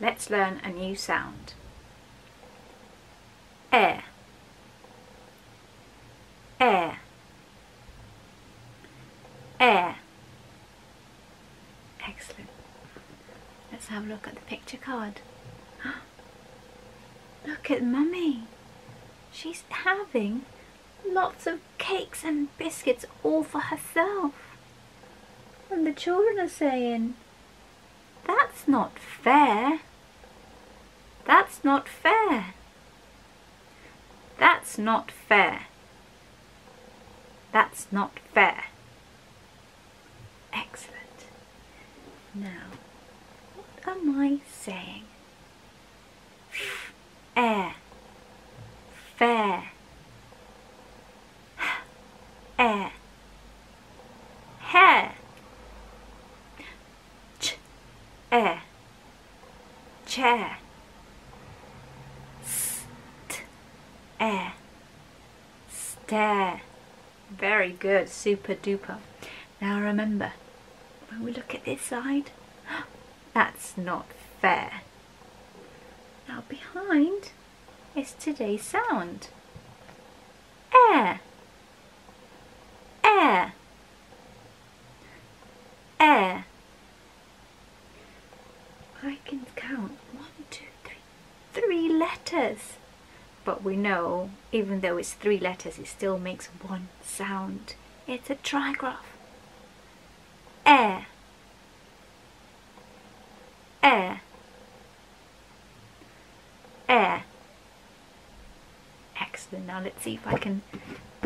let's learn a new sound. Air. Air. Air. Excellent. Let's have a look at the picture card. Look at Mummy. She's having lots of cakes and biscuits all for herself. And the children are saying, that's not fair. That's not fair. That's not fair. That's not fair. Excellent. Now, what am I saying? Air. Fair. Air. Hair. Ch. Air. Chair. St. Air. Stare. Very good, super duper. Now remember, when we look at this side, that's not fair. Now behind is today's sound. Air. Air. Air. I can count one, two, three, three letters. But we know, even though it's three letters, it still makes one sound. It's a trigraph. Air. Air. Air. Excellent. Now let's see if I can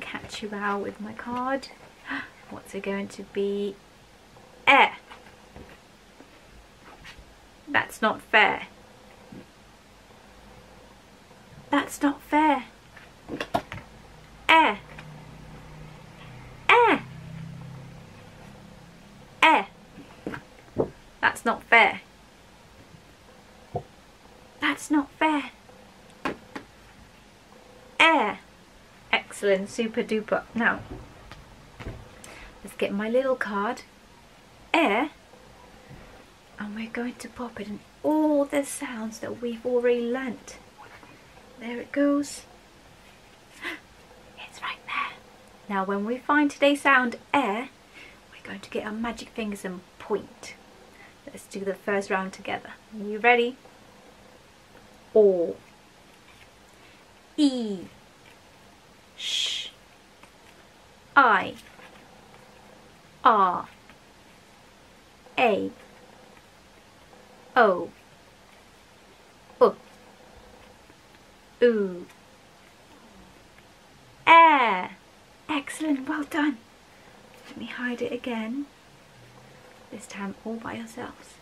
catch you out with my card. What's it going to be? Air. That's not fair. That's not fair. Air. Air. Air. That's not fair. That's not fair. Air. Excellent, super duper. Now, let's get my little card. Air. And we're going to pop it in all the sounds that we've already learnt. There it goes. It's right there. Now when we find today's sound air, we're going to get our magic fingers and point. Let's do the first round together. Are you ready? O E Sh I R A O Ooh. Air. Excellent, well done. Let me hide it again. This time all by yourselves.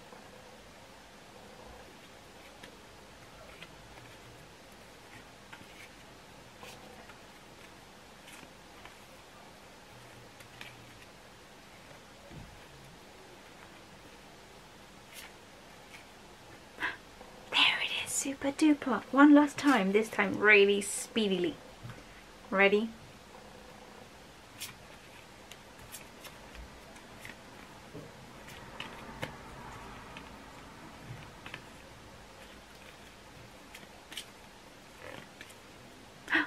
There it is, super duper. One last time, this time really speedily. Ready?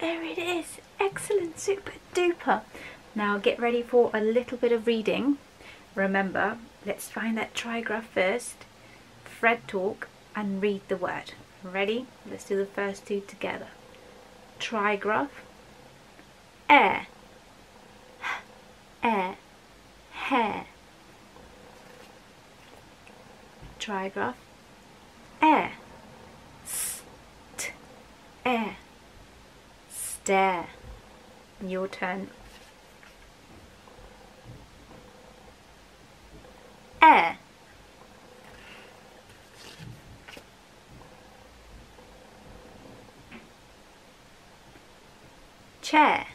There it is. Excellent, super duper. Now get ready for a little bit of reading. Remember, let's find that trigraph first. Fred talk and read the word. Ready? Let's do the first two together. Trigraph. Air. Air. Hair. Trigraph. Air. St. Air. Stare. Your turn. Air. Chair.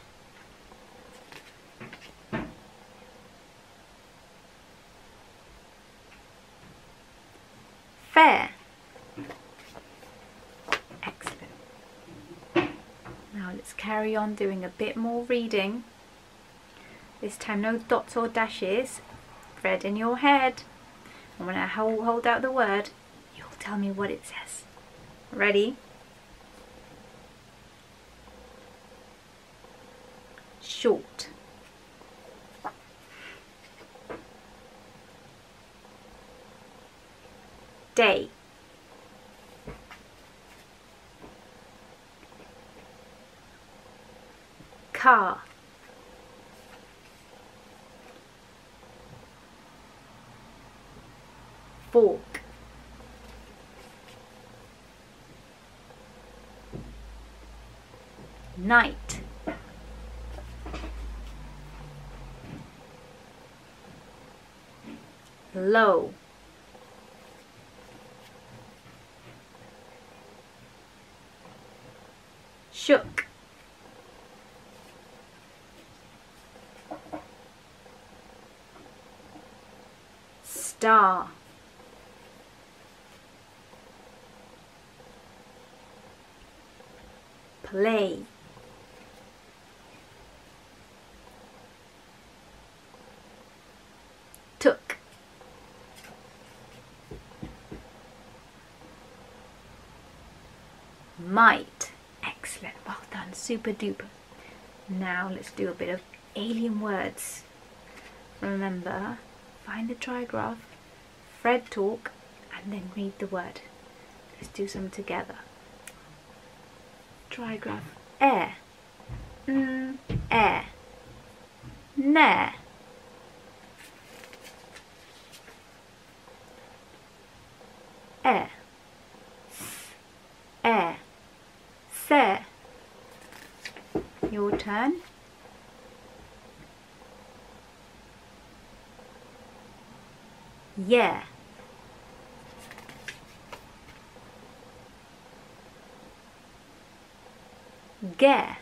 Fair. Excellent. Now let's carry on doing a bit more reading. This time no dots or dashes. Fred in your head. And when I hold out the word, you'll tell me what it says. Ready? Short. Day. Car. Fork. Night. Low. Shook. Star. Play. Took. Might. Excellent. Well done. Super duper. Now let's do a bit of alien words. Remember, find the trigraph, Fred talk, and then read the word. Let's do some together. Trigraph. Air. Mm, air. Nair. Air. Air. Your turn. Yeah. Gare.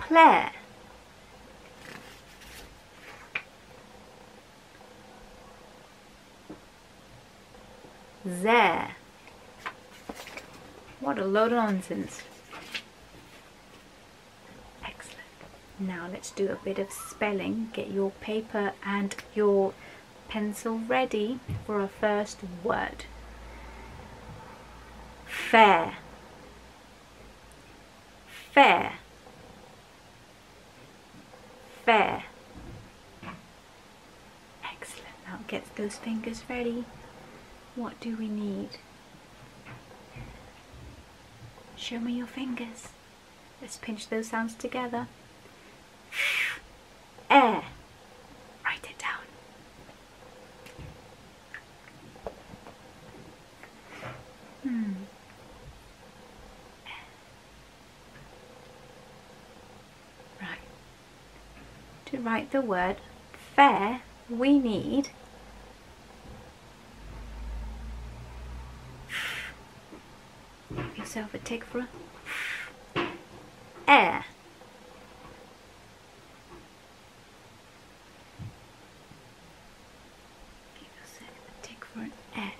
Play. There. What a load of nonsense. Excellent. Now let's do a bit of spelling. Get your paper and your pencil ready for our first word. Fair. Fair. Fair. Excellent. Now get those fingers ready. What do we need? Show me your fingers. Let's pinch those sounds together. Air. Write it down. Hmm. Right. To write the word fair, we need Yourself a tick for. Give yourself a tick for an air.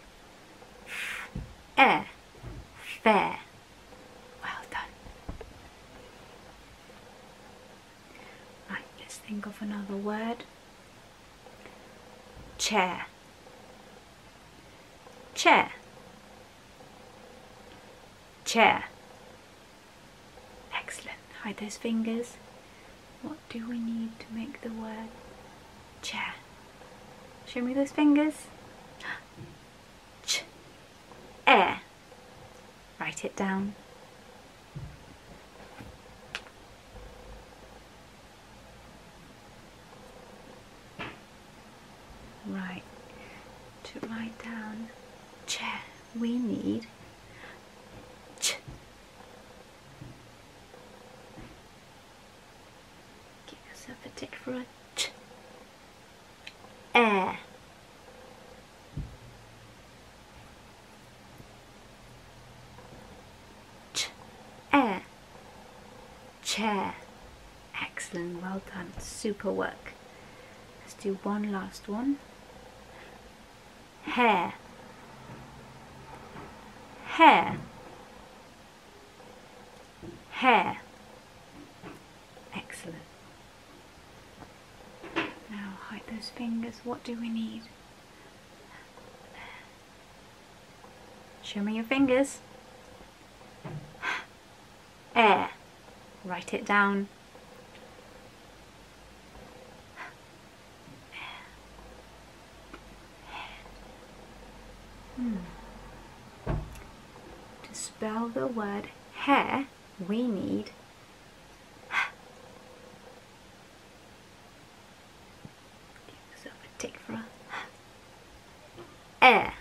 Air. Fair. Well done. Right, let's think of another word. Chair. Chair. Chair. Excellent. Hide those fingers. What do we need to make the word chair? Show me those fingers. Ch. Air. Write it down. Right. To write down chair, we need ch. Give yourself a tick for a ch. Air. Ch. Air. Chair. Excellent, well done, super work. Let's do one last one. Hair. Hair. Hair. Excellent. Now hide those fingers. What do we need? Show me your fingers. Air. Write it down. Hmm. To spell the word hair, we need so take for a air.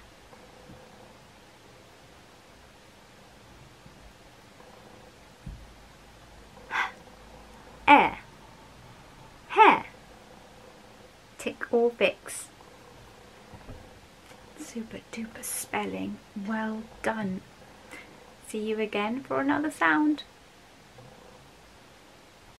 Air. Hair. Tick or fix. Super duper spelling. Well done. See you again for another sound.